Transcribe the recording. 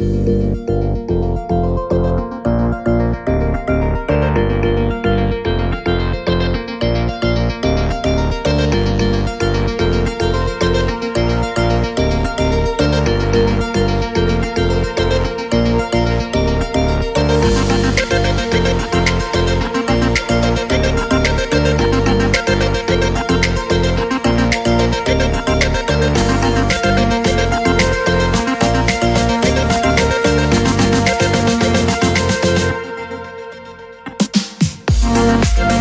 you Thank